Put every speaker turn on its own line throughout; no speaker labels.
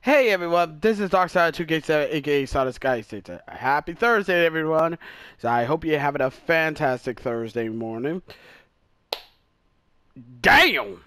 Hey everyone, this is Darkside2K7 aka Sada Sky State. Happy Thursday everyone. So I hope you're having a fantastic Thursday morning. Damn!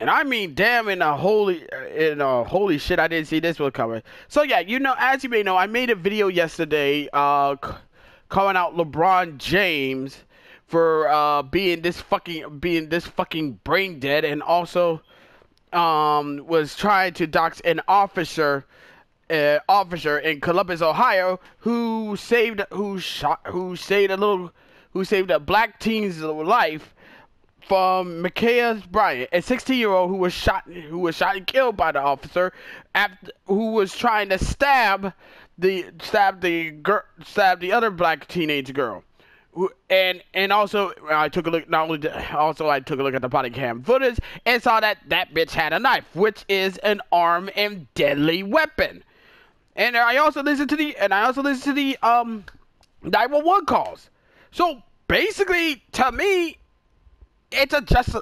And I mean damn in a holy in a holy shit I didn't see this one coming. So yeah, you know as you may know, I made a video yesterday uh calling out LeBron James for uh being this fucking being this fucking brain dead and also um, was trying to dox an officer, uh, officer in Columbus, Ohio, who saved, who shot, who saved a little, who saved a black teen's life from Ma'Khia Bryant, a 16-year-old who was shot, who was shot and killed by the officer, after, who was trying to stab the stab the girl, stab the other black teenage girl and and also I took a look. Not only also I took a look at the body cam footage and saw that that bitch had a knife, which is an arm and deadly weapon. And I also listened to the and I also listened to the um 911 calls. So basically, to me, it's a just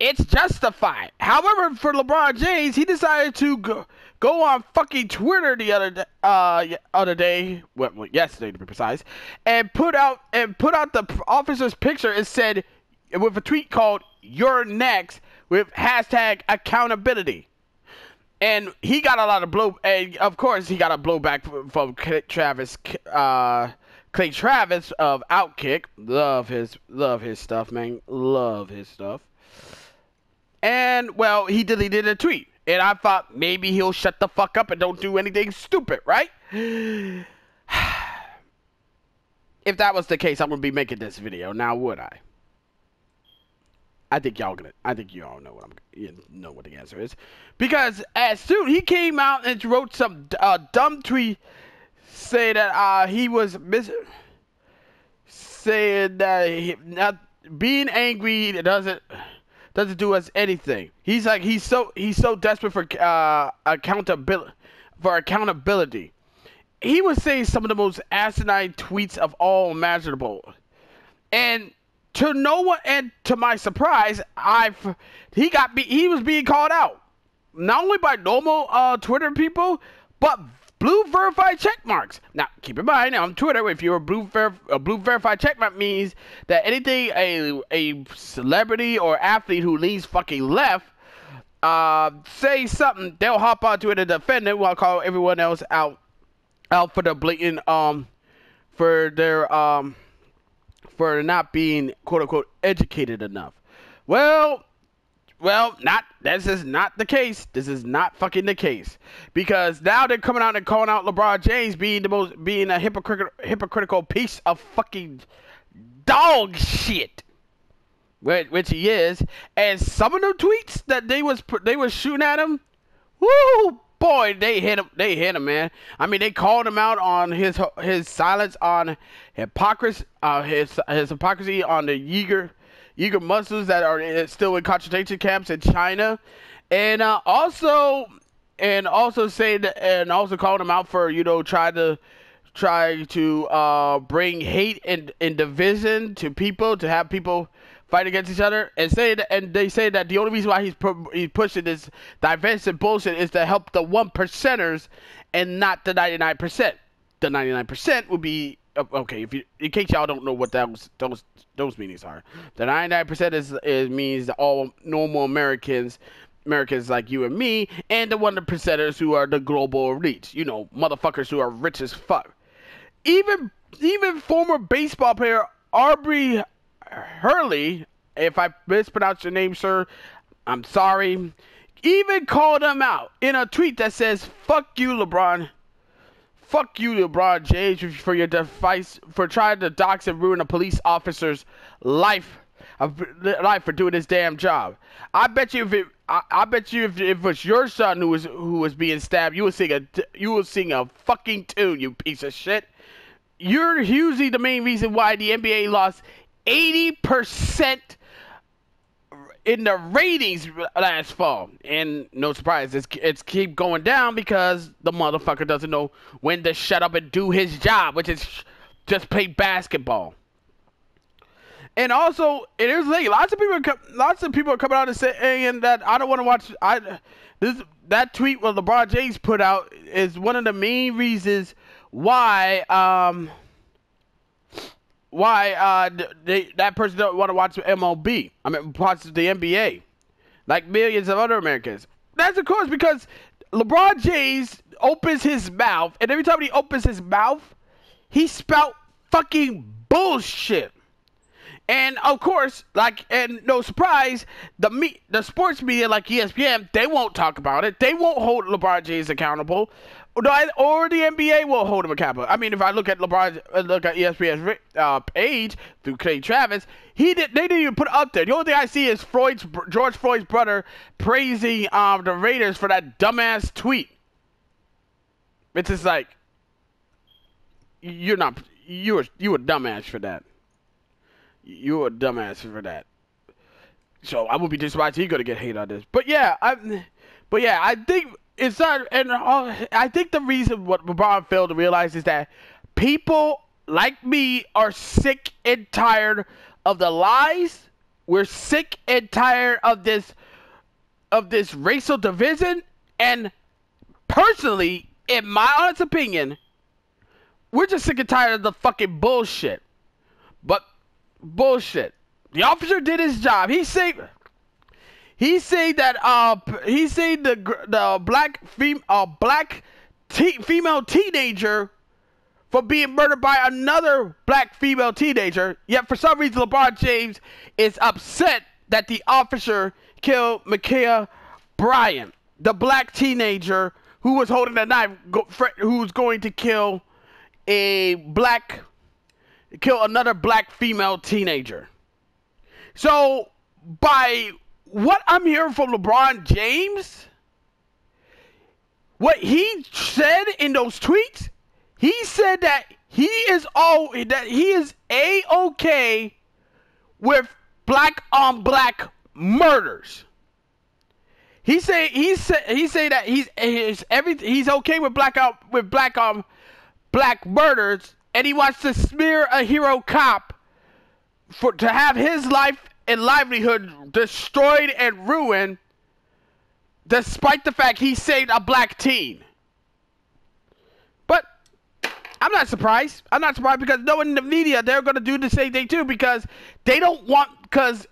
it's justified. However, for LeBron James, he decided to go go on fucking Twitter the other day, uh other day, well, yesterday to be precise, and put out and put out the officer's picture and said with a tweet called "You're next" with hashtag accountability. And he got a lot of blow, and of course he got a blowback from, Travis, uh, Clay Travis of Outkick. Love his, love his stuff, man. Love his stuff. And well, he deleted a tweet. And I thought maybe he'll shut the fuck up and don't do anything stupid, right? if that was the case, I wouldn't be making this video. Now would I? I think y'all gonna. I think you all know what I'm. You know what the answer is, because as soon he came out and wrote some uh, dumb tweet, saying that uh, he was miss, saying that he, not being angry doesn't doesn't do us anything. He's like he's so he's so desperate for uh, accountability for accountability. He was saying some of the most asinine tweets of all imaginable, and to no one and to my surprise, I've he got be, he was being called out not only by normal uh, Twitter people, but blue verified check marks. Now, keep in mind on Twitter, if you're a blue ver- a blue verified check mark means that anything a a celebrity or athlete who leans fucking left uh, say something, they'll hop onto it and defend it while call everyone else out out for the blatant um for their um for not being quote unquote educated enough. Well, well, not this is not the case. This is not fucking the case because now they're coming out and calling out LeBron James being the most being a hypocritical hypocritical piece of fucking dog shit, which he is. And some of the tweets that they was they was shooting at him, woo boy, they hit him. They hit him, man. I mean, they called him out on his his silence on hypocrisy, uh, his his hypocrisy on the Uyghur Uyghur Muslims that are still in concentration camps in China, and uh, also and also saying and also calling them out for you know trying to try to uh, bring hate and, and division to people to have people fight against each other and say that, and they say that the only reason why he's pu- he's pushing this divisive bullshit is to help the one percenters and not the ninety nine percent. The ninety nine percent would be Uh, okay, if you in case y'all don't know what those those those meanings are, the 99% is, is means all normal Americans, Americans like you and me, and the one percenters who are the global elites. You know, motherfuckers who are rich as fuck. Even even former baseball player Aubrey Hurley, if I mispronounce your name, sir, I'm sorry. Even called him out in a tweet that says "Fuck you, LeBron." Fuck you, LeBron James, for your device for trying to dox and ruin a police officer's life, life for doing his damn job. I bet you if it, I, I bet you if, if it was your son who was who was being stabbed, you would sing a you would sing a fucking tune, you piece of shit. You're usually the main reason why the NBA lost eighty percent in the ratings last fall. And no surprise, it's, it's keep going down because the motherfucker doesn't know when to shut up and do his job, which is just play basketball. and also it is late. Lots of people, lots of people are coming out and saying that I don't want to watch. I this that tweet what LeBron James put out is one of the main reasons why um why uh they, that person don't want to watch MLB. I mean, watch the NBA, like millions of other Americans. That's of course because LeBron James opens his mouth, and every time he opens his mouth, he spout fucking bullshit. And of course, like, and no surprise, the me, the sports media like ESPN, they won't talk about it. They won't hold LeBron James accountable, or the NBA will hold him accountable. I mean, if I look at LeBron, uh, look at ESPN's uh, page through Clay Travis, he did. They didn't even put it up there. The only thing I see is Floyd's George Floyd's brother praising um, the Raiders for that dumbass tweet. It's just like you're not you are you a dumbass for that. You're a dumbass for that. So I would be surprised he's gonna get hate on this. But yeah, I. But yeah, I think it's not, and uh, I think the reason what LeBron failed to realize is that people like me are sick and tired of the lies. We're sick and tired of this, of this racial division, and personally, in my honest opinion, we're just sick and tired of the fucking bullshit. But bullshit. The officer did his job. He saved. He said that uh he said the the black fem- uh, black te- female teenager for being murdered by another black female teenager. Yet for some reason LeBron James is upset that the officer killed Ma'Khia Bryant, the black teenager who was holding a knife, go, going to kill a black, kill another black female teenager. So by what I'm hearing from LeBron James, what he said in those tweets, he said that he is all that he is a okay with black on black murders. He say he say he say that he's he's everything he's okay with black on with black on black murders, and he wants to smear a hero cop for to have his life and livelihood destroyed and ruined despite the fact he saved a black teen. But I'm not surprised. I'm not surprised because knowing the media, they're going to do the same thing too because they don't want, because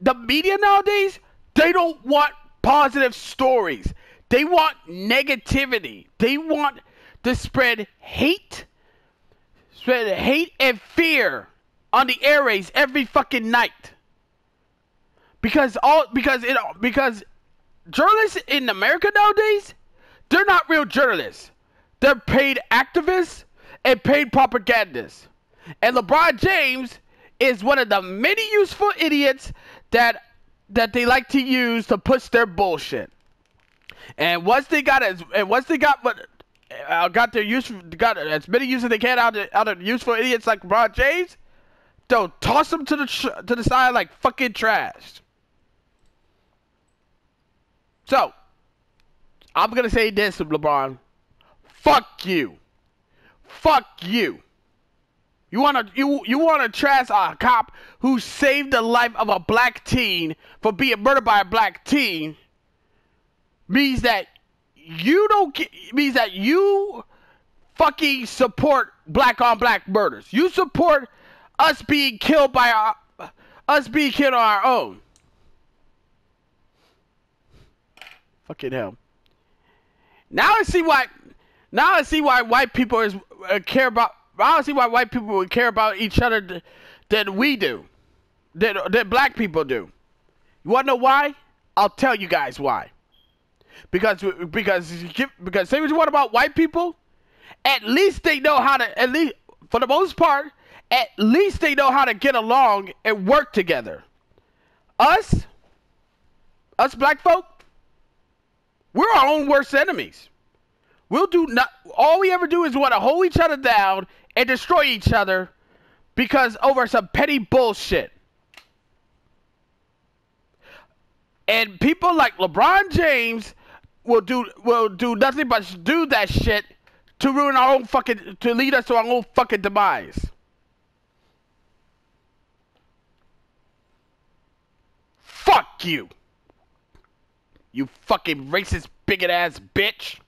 the media nowadays, they don't want positive stories. They want negativity. They want to spread hate, spread hate and fear on the airways every fucking night because all because it because journalists in America nowadays they're not real journalists. They're paid activists and paid propagandists. And LeBron James is one of the many useful idiots that that they like to use to push their bullshit. And once they got as and once they got what uh, got their use got as many uses they can out of out of useful idiots like LeBron James, they'll toss them to the to the side like fucking trash. So, I'm gonna say this, to LeBron. Fuck you. Fuck you. You wanna you you wanna trash a cop who saved the life of a black teen for being murdered by a black teen means that you don't means that you fucking support black on black murders. You support us being killed by our us being killed on our own. Fucking hell. Now I see why. Now I see why white people is uh, care about. I don't see why white people would care about each other than we do, than, than black people do. You want to know why? I'll tell you guys why. Because because because say what you want about white people, at least they know how to. At least for the most part, at least they know how to get along and work together. Us, us black folk, we're our own worst enemies. We'll do not. All we ever do is want to hold each other down and destroy each other because over some petty bullshit. And people like LeBron James will do will do nothing but do that shit to ruin our own fucking to lead us to our own fucking demise. Fuck you. You fucking racist bigot ass bitch.